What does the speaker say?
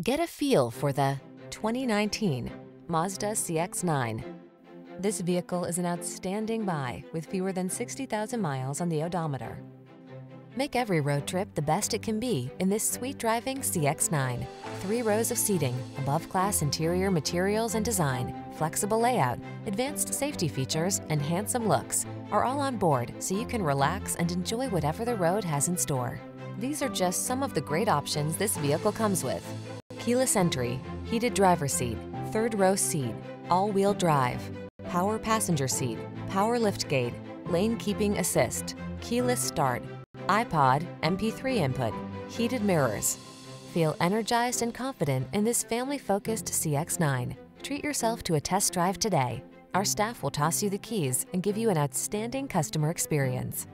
Get a feel for the 2019 Mazda CX-9. This vehicle is an outstanding buy with fewer than 60,000 miles on the odometer. Make every road trip the best it can be in this sweet driving CX-9. Three rows of seating, above-class interior materials and design, flexible layout, advanced safety features, and handsome looks are all on board so you can relax and enjoy whatever the road has in store. These are just some of the great options this vehicle comes with. Keyless entry, heated driver seat, third row seat, all-wheel drive, power passenger seat, power liftgate, lane keeping assist, keyless start, iPod, MP3 input, heated mirrors. Feel energized and confident in this family-focused CX-9. Treat yourself to a test drive today. Our staff will toss you the keys and give you an outstanding customer experience.